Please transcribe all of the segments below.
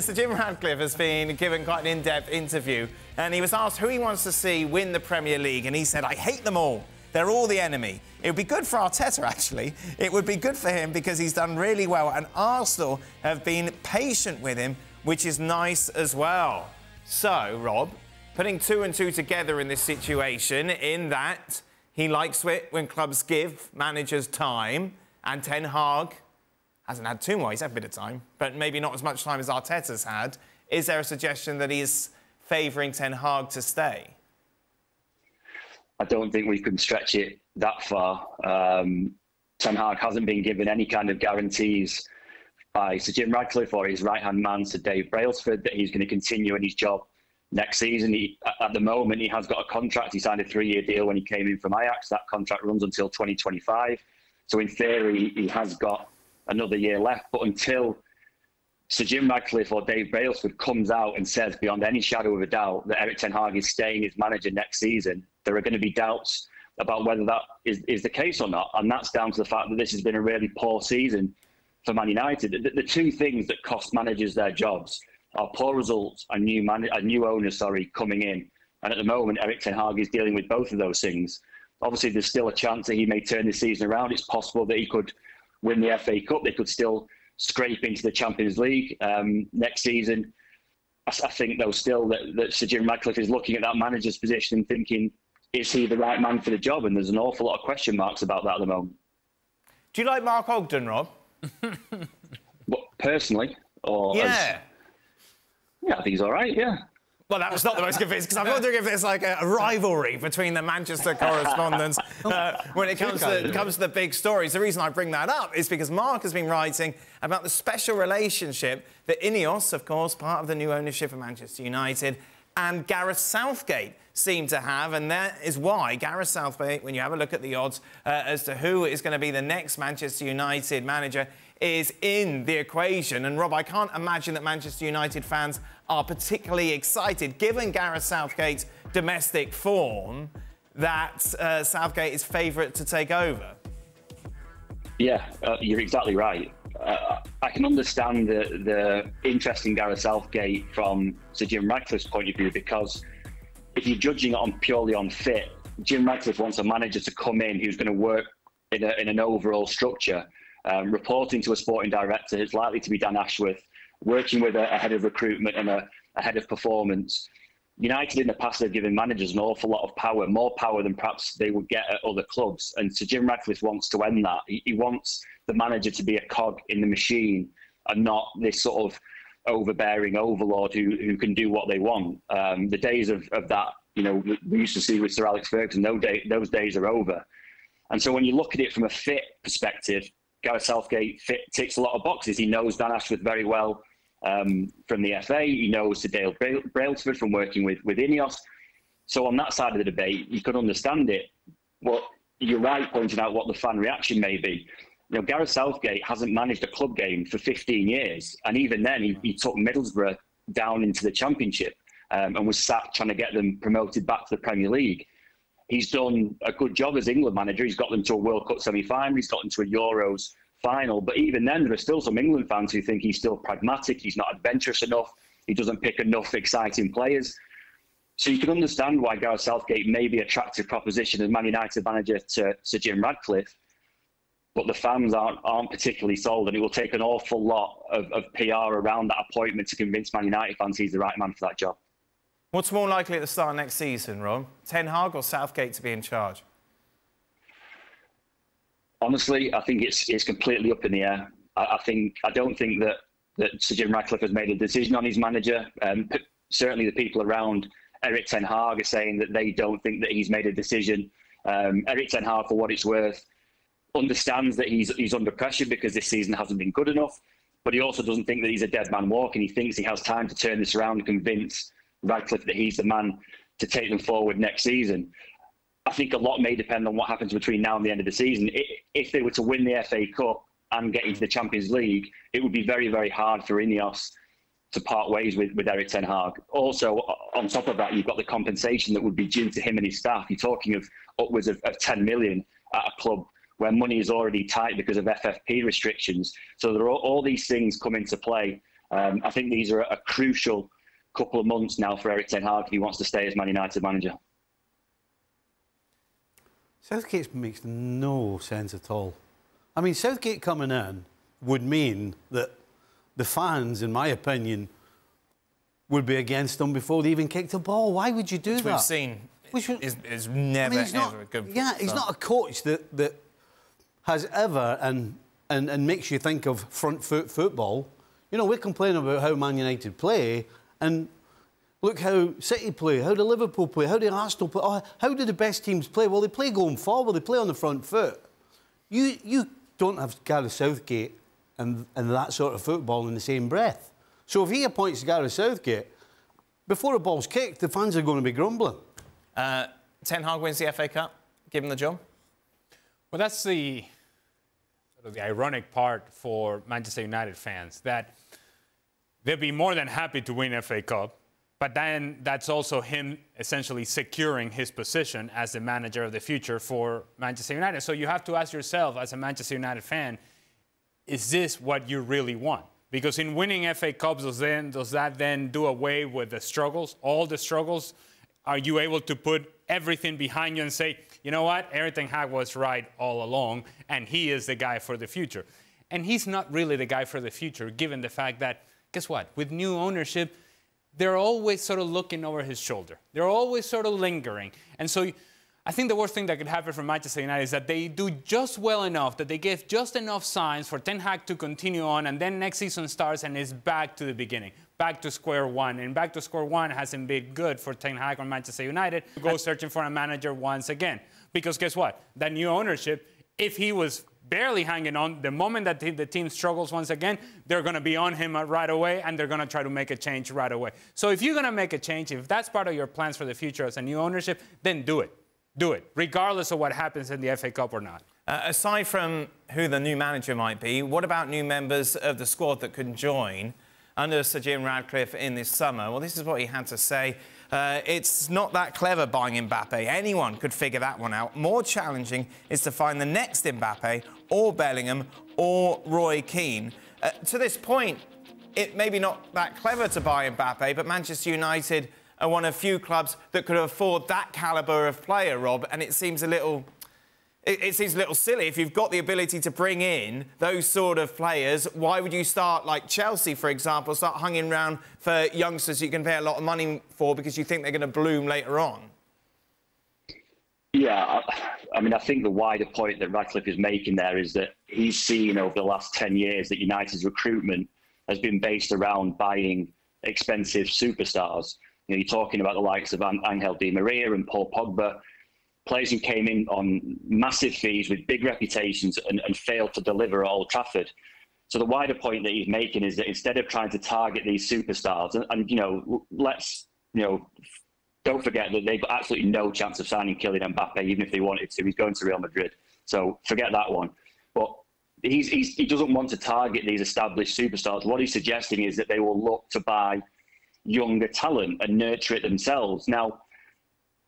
Sir Jim Ratcliffe has been given quite an in-depth interview, and he was asked who he wants to see win the Premier League, and he said, "I hate them all. They're all the enemy." It would be good for Arteta, actually. It would be good for him because he's done really well, and Arsenal have been patient with him, which is nice as well. So, Rob, putting two and two together in this situation, in that he likes it when clubs give managers time, and Ten Hag hasn't had too much. He's had a bit of time, but maybe not as much time as Arteta's had. Is there a suggestion that he's favouring Ten Hag to stay? I don't think we can stretch it that far. Um, Ten Hag hasn't been given any kind of guarantees by Sir Jim Ratcliffe or his right hand man, Sir Dave Brailsford, that he's going to continue in his job next season. He, at the moment, he has got a contract. He signed a three year deal when he came in from Ajax. That contract runs until 2025. So, in theory, he has got another year left. But until Sir Jim Ratcliffe or Dave Brailsford comes out and says beyond any shadow of a doubt that Erik Ten Hag is staying as manager next season, there are going to be doubts about whether that is, is the case or not. And that's down to the fact that this has been a really poor season for Man United. The, the two things that cost managers their jobs are poor results and new man, a new owner, sorry, coming in. And at the moment, Erik Ten Hag is dealing with both of those things. Obviously, there's still a chance that he may turn the season around. It's possible that he could win the FA Cup. They could still scrape into the Champions League um, next season. I, I, think, though, still that, that Sir Jim Ratcliffe is looking at that manager's position and thinking, is he the right man for the job? And there's an awful lot of question marks about that at the moment. Do you like Mark Ogden, Rob? what, personally? Or yeah. As, yeah, I think he's all right, yeah. Well, that was not the most convincing because I'm wondering if there's like a rivalry between the Manchester correspondents uh, when it comes to, comes to the big stories. The reason I bring that up is because Mark has been writing about the special relationship that Ineos, of course, part of the new ownership of Manchester United, and Gareth Southgate seem to have, and that is why Gareth Southgate, when you have a look at the odds uh, as to who is going to be the next Manchester United manager, is in the equation. And Rob, I can't imagine that Manchester United fans are particularly excited, given Gareth Southgate's domestic form, that uh, Southgate is favourite to take over. Yeah, uh, you're exactly right. Uh, I can understand the, the interest in Gareth Southgate from Sir Jim Ratcliffe's point of view because if you're judging it on purely on fit, Jim Ratcliffe wants a manager to come in who's going to work in, a, in an overall structure um, reporting to a sporting director, it's likely to be Dan Ashworth, working with a, a head of recruitment and a, a, head of performance. United in the past have given managers an awful lot of power, more power than perhaps they would get at other clubs. And so Jim Ratcliffe wants to end that. He, he wants the manager to be a cog in the machine and not this sort of overbearing overlord who, who can do what they want. Um, the days of, of that, you know, we used to see with Sir Alex Ferguson, those, day, those days are over. And so when you look at it from a fit perspective, Gareth Southgate fit, ticks a lot of boxes. He knows Dan Ashworth very well um, from the FA. He knows Dave Brailsford from working with, with Ineos. So on that side of the debate, you could understand it. But you're right pointing out what the fan reaction may be. You know, Gareth Southgate hasn't managed a club game for 15 years, and even then, he, he took Middlesbrough down into the Championship um, and was sat trying to get them promoted back to the Premier League he's done a good job as England manager. He's got them to a World Cup semi-final. He's got them to a Euros final. But even then, there are still some England fans who think he's still pragmatic. He's not adventurous enough. He doesn't pick enough exciting players. So you can understand why Gareth Southgate may be attractive proposition as Man United manager to Sir Jim Ratcliffe, But the fans aren't, aren't particularly sold, and it will take an awful lot of, of PR around that appointment to convince Man United fans he's the right man for that job. What's more likely at the start of next season, Rob? Ten Hag or Southgate to be in charge? Honestly, I think it's it's completely up in the air. I, I think I don't think that that Sir Jim Ratcliffe has made a decision on his manager. Um, certainly, the people around Erik Ten Hag are saying that they don't think that he's made a decision. Um, Erik Ten Hag, for what it's worth, understands that he's he's under pressure because this season hasn't been good enough. But he also doesn't think that he's a dead man walking. He thinks he has time to turn this around and convince Ratcliffe that he's the man to take them forward next season. I think a lot may depend on what happens between now and the end of the season. If they were to win the FA Cup and get into the Champions League, it would be very, very hard for Ineos to part ways with, with Erik Ten Hag. Also, on top of that, you've got the compensation that would be due to him and his staff. You're talking of upwards of, of 10 million at a club where money is already tight because of FFP restrictions. So there are all, all these things come into play Um, I think these are a crucial couple of months now for Erik Ten Hag if he wants to stay as Man United manager. Southgate makes no sense at all. I mean, Southgate coming in would mean that the fans, in my opinion, would be against him before they even kicked the ball. Why would you do Which that? We've seen Which is, is never, I mean, not, ever good. Yeah, he's not a coach that, that has ever and, and, and makes you think of front foot football. You know, we're complaining about how Man United play, and look how City play, how do Liverpool play, how do Arsenal play, oh, how do the best teams play? Well, they play going forward, they play on the front foot. You, you don't have Gareth Southgate and, and that sort of football in the same breath. So if he appoints Gareth Southgate, before a ball's kicked, the fans are going to be grumbling. Uh, Ten Hag wins the FA Cup. Give him the job. Well, that's the sort of the ironic part for Manchester United fans that they'll be more than happy to win FA Cup, but then that's also him essentially securing his position as the manager of the future for Manchester United. So you have to ask yourself, as a Manchester United fan, is this what you really want? Because in winning FA Cups, does, then, does that then do away with the struggles, all the struggles? Are you able to put everything behind you and say, you know what, Erik Ten Hag was right all along, and he is the guy for the future? And he's not really the guy for the future, given the fact that, guess what, with new ownership, they're always sort of looking over his shoulder. They're always sort of lingering. And so I think the worst thing that could happen for Manchester United is that they do just well enough, that they give just enough signs for Ten Hag to continue on, and then next season starts and is back to the beginning, back to square one. And back to square one hasn't been good for Ten Hag or Manchester United to go searching for a manager once again. Because guess what? That new ownership, if he was barely hanging on, the moment that the team struggles once again, they're going to be on him right away and they're going to try to make a change right away. So if you're going to make a change, if that's part of your plans for the future as a new ownership, then do it do it, regardless of what happens in the FA Cup or not. Uh, aside from who the new manager might be, what about new members of the squad that could join under Sir Jim Ratcliffe in this summer? Well, this is what he had to say. Uh, it's not that clever buying Mbappe. Anyone could figure that one out. More challenging is to find the next Mbappe or Bellingham or Roy Keane. Uh, to this point, it may be not that clever to buy Mbappe, but Manchester United are one of few clubs that could afford that calibre of player, Rob, and it seems a little it, it, seems a little silly. If you've got the ability to bring in those sort of players, why would you start, like Chelsea, for example, start hanging around for youngsters you can pay a lot of money for because you think they're going to bloom later on? Yeah, I, I mean, I think the wider point that Ratcliffe is making there is that he's seen over the last 10 years that United's recruitment has been based around buying expensive superstars. You know, you're talking about the likes of Angel Di Maria and Paul Pogba, players who came in on massive fees with big reputations and, and failed to deliver at Old Trafford. So the wider point that he's making is that instead of trying to target these superstars, and, and you know, let's you know, don't forget that they've got absolutely no chance of signing Kylian Mbappe, even if they wanted to. He's going to Real Madrid, so forget that one. But he's, he's, he doesn't want to target these established superstars. What he's suggesting is that they will look to buy younger talent and nurture it themselves. Now,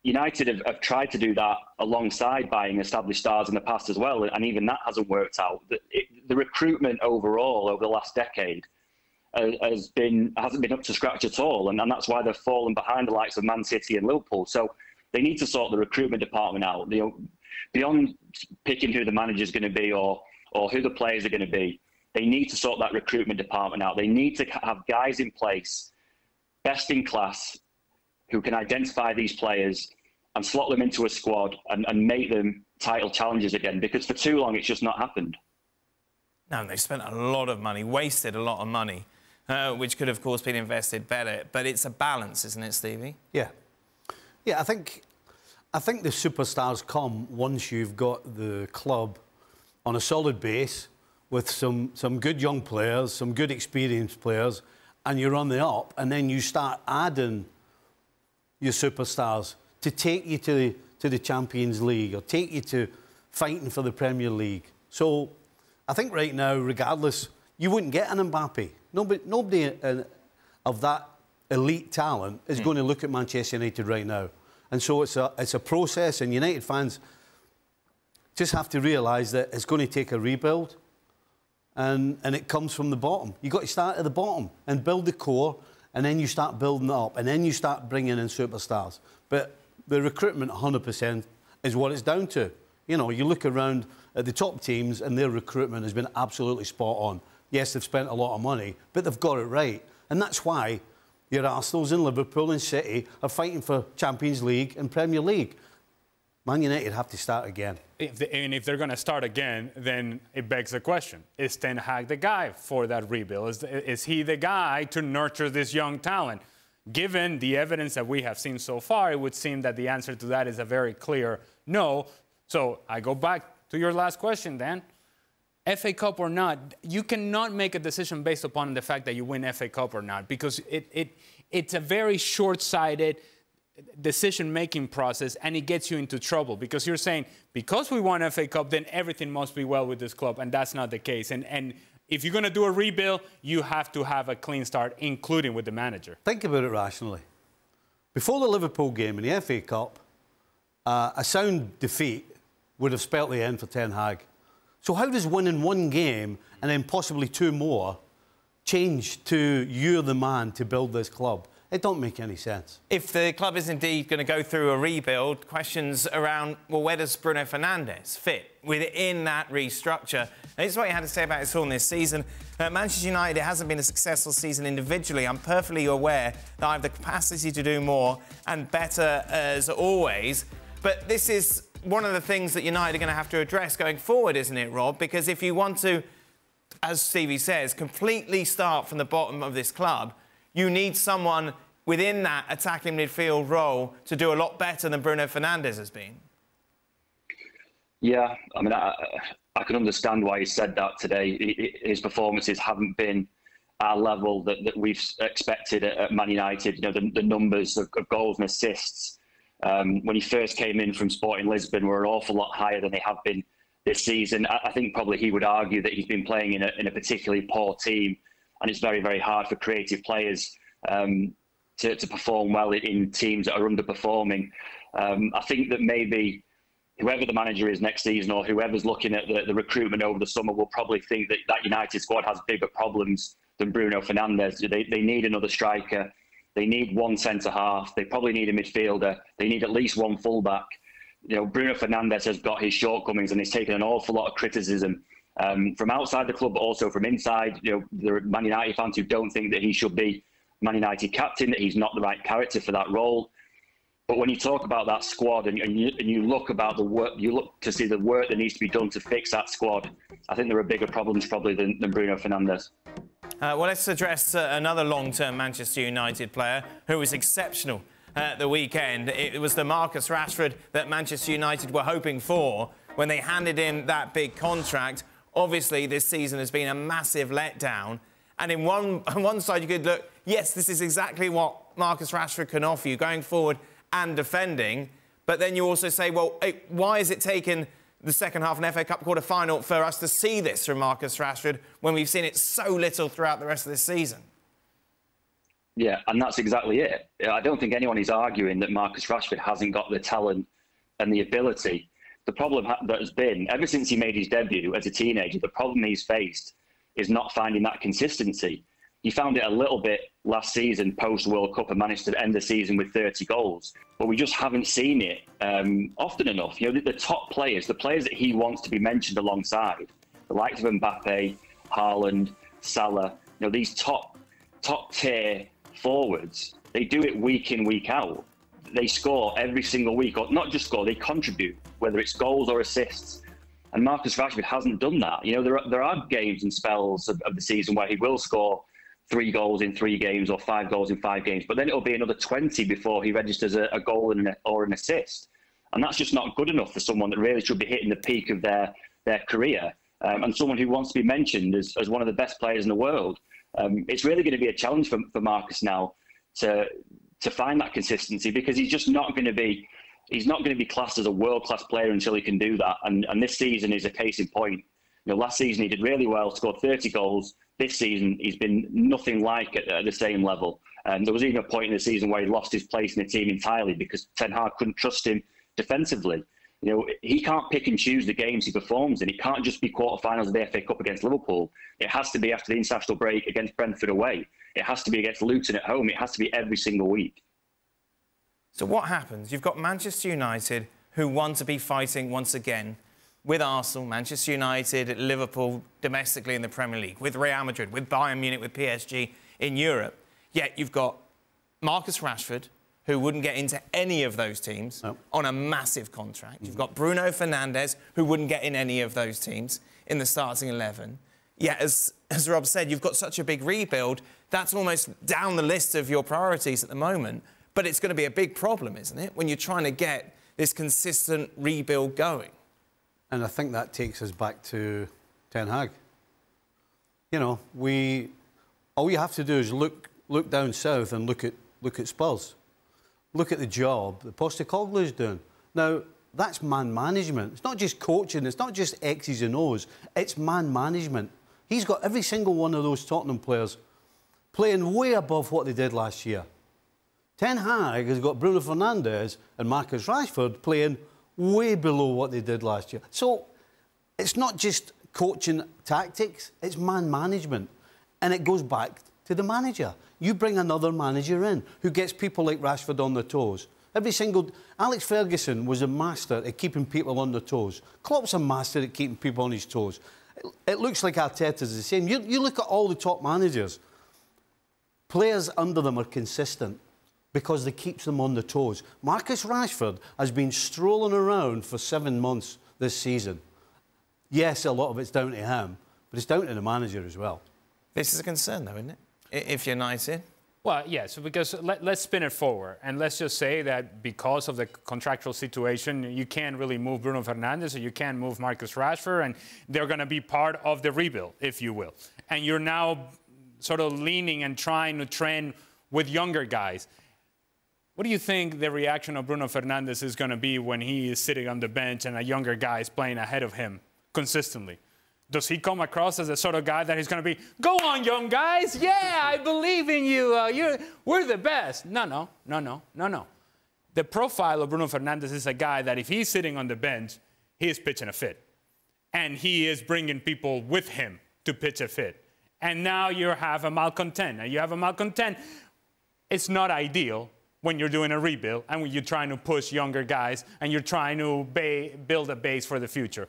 United have, have, tried to do that alongside buying established stars in the past as well, and even that hasn't worked out. The, it, the recruitment overall over the last decade uh, has been hasn't been up to scratch at all, and, and that's why they've fallen behind the likes of Man City and Liverpool. So they need to sort the recruitment department out. You know, beyond picking who the manager is going to be or or who the players are going to be, they need to sort that recruitment department out. They need to have guys in place best in class who can identify these players and slot them into a squad and, and make them title challenges again because for too long it's just not happened. No, they spent a lot of money, wasted a lot of money, uh, which could, of course, been invested better. But it's a balance, isn't it, Stevie? Yeah. Yeah, I think, I think the superstars come once you've got the club on a solid base with some, some good young players, some good experienced players, and you're on the up, and then you start adding your superstars to take you to the, to the Champions League or take you to fighting for the Premier League. So I think right now, regardless, you wouldn't get an Mbappe. Nobody, nobody uh, of that elite talent is mm. going to look at Manchester United right now. And so it's a, it's a process, and United fans just have to realise that it's going to take a rebuild. and, and it comes from the bottom. You've got to start at the bottom and build the core, and then you start building it up, and then you start bringing in superstars. But the recruitment, 100%, is what it's down to. You know, you look around at the top teams, and their recruitment has been absolutely spot on. Yes, they've spent a lot of money, but they've got it right. And that's why your Arsenals and Liverpool and City are fighting for Champions League and Premier League. Man United have to start again. If they, and if they're going to start again, then it begs the question: Is Ten Hag the guy for that rebuild? Is, is he the guy to nurture this young talent? Given the evidence that we have seen so far, it would seem that the answer to that is a very clear no. So I go back to your last question, Dan. FA Cup or not, you cannot make a decision based upon the fact that you win FA Cup or not, because it, it it's a very short-sighted decision making process and it gets you into trouble because you're saying because we won FA Cup then everything must be well with this club and that's not the case. And and if you're going to do a rebuild you have to have a clean start including with the manager. Think about it rationally. Before the Liverpool game in the FA Cup uh, a sound defeat would have spelt the end for Ten Hag. So how does winning one game and then possibly two more change to you're the man to build this club it don't make any sense. If the club is indeed going to go through a rebuild, questions around, well, where does Bruno Fernandes fit within that restructure? Is what he had to say about his all this season. At Manchester United, it hasn't been a successful season individually. I'm perfectly aware that I have the capacity to do more and better as always. But this is one of the things that United are going to have to address going forward, isn't it, Rob? Because if you want to, as Stevie says, completely start from the bottom of this club, you need someone within that attacking midfield role to do a lot better than Bruno Fernandes has been. Yeah, I mean, I, I can understand why he said that today. His performances haven't been our level that, that we've expected at, Man United. You know, the, the numbers of, of, goals and assists um, when he first came in from Sporting Lisbon were an awful lot higher than they have been this season. I, I think probably he would argue that he's been playing in a, in a particularly poor team and it's very, very hard for creative players um, to, to perform well in teams that are underperforming. Um, I think that maybe whoever the manager is next season or whoever's looking at the, the recruitment over the summer will probably think that that United squad has bigger problems than Bruno Fernandes. They, they need another striker. They need one centre half. They probably need a midfielder. They need at least one fullback. You know, Bruno Fernandes has got his shortcomings and he's taken an awful lot of criticism um, from outside the club, but also from inside. You know, there are Man United fans who don't think that he should be Man United captain, that he's not the right character for that role. But when you talk about that squad and, and, you, and you look about the work, you look to see the work that needs to be done to fix that squad. I think there are bigger problems probably than, than Bruno Fernandes. Uh, well, let's address uh, another long-term Manchester United player who was exceptional at the weekend. It was the Marcus Rashford that Manchester United were hoping for when they handed him that big contract. Obviously, this season has been a massive letdown. And in one, on one side, you could look, yes, this is exactly what Marcus Rashford can offer you going forward and defending. But then you also say, well, eh, why has it taken the second half of an FA Cup quarter final for us to see this from Marcus Rashford when we've seen it so little throughout the rest of this season? Yeah, and that's exactly it. I don't think anyone is arguing that Marcus Rashford hasn't got the talent and the ability the problem that has been ever since he made his debut as a teenager, the problem he's faced is not finding that consistency. He found it a little bit last season post World Cup and managed to end the season with 30 goals, but we just haven't seen it um, often enough. You know, the, the, top players, the players that he wants to be mentioned alongside, the likes of Mbappe, Haaland, Salah, you know, these top top tier forwards, they do it week in week out. They score every single week, or not just score, they contribute whether it's goals or assists. And Marcus Rashford hasn't done that. You know, there are, there are games and spells of, of the season where he will score three goals in three games or five goals in five games, but then it'll be another 20 before he registers a, a goal and an, or an assist. And that's just not good enough for someone that really should be hitting the peak of their, their career um, and someone who wants to be mentioned as, as one of the best players in the world. Um, it's really going to be a challenge for, for Marcus now to, to find that consistency because he's just not going to be he's not going to be classed as a world class player until he can do that. And and this season is a case in point. You know, last season he did really well, scored 30 goals. This season he's been nothing like at, at the same level. And there was even a point in the season where he lost his place in the team entirely because Ten Hag couldn't trust him defensively. You know, he can't pick and choose the games he performs in. It can't just be quarterfinals of the FA Cup against Liverpool. It has to be after the international break against Brentford away. It has to be against Luton at home. It has to be every single week. So what happens? You've got Manchester United who want to be fighting once again with Arsenal, Manchester United, Liverpool domestically in the Premier League, with Real Madrid, with Bayern Munich, with PSG in Europe. Yet you've got Marcus Rashford, who wouldn't get into any of those teams No. on a massive contract. You've got Bruno Fernandes, who wouldn't get in any of those teams in the starting 11. Yet, as, as Rob said, you've got such a big rebuild. That's almost down the list of your priorities at the moment. But it's going to be a big problem, isn't it, when you're trying to get this consistent rebuild going? And I think that takes us back to Ten Hag. You know, we all you have to do is look look down south and look at look at Spurs. Look at the job that Postecoglou is doing. Now, that's man management. It's not just coaching, it's not just X's and O's, it's man management. He's got every single one of those Tottenham players playing way above what they did last year. Ten Hag has got Bruno Fernandes and Marcus Rashford playing way below what they did last year. So it's not just coaching tactics, it's man management. And it goes back to the manager. You bring another manager in who gets people like Rashford on their toes. Every single Alex Ferguson was a master at keeping people on their toes. Klopp's a master at keeping people on his toes. It, looks like Arteta's the same. You, you look at all the top managers players under them are consistent because they keeps them on the toes. Marcus Rashford has been strolling around for seven months this season. Yes, a lot of it's down to him, but it's down to the manager as well. This is a concern, though, isn't it? If United. Well, yes, because let, let's spin it forward. And let's just say that because of the contractual situation, you can't really move Bruno Fernandes or you can't move Marcus Rashford, and they're going to be part of the rebuild, if you will. And you're now sort of leaning and trying to train with younger guys. What do you think the reaction of Bruno Fernandes is going to be when he is sitting on the bench and a younger guy is playing ahead of him consistently? Does he come across as the sort of guy that he's going to be, go on, young guys, yeah, I believe in you, uh, you're, we're the best? No, no, no, no, no, no. The profile of Bruno Fernandes is a guy that if he's sitting on the bench, he is pitching a fit. And he is bringing people with him to pitch a fit. And now you have a malcontent. And you have a malcontent. It's not ideal when you're doing a rebuild and when you're trying to push younger guys and you're trying to build a base for the future.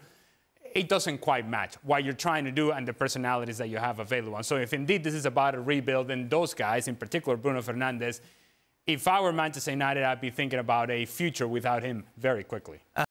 It doesn't quite match what you're trying to do and the personalities that you have available. And so, if indeed this is about a rebuild, then those guys, in particular Bruno Fernandes, if I were Manchester United, I'd be thinking about a future without him very quickly. Uh,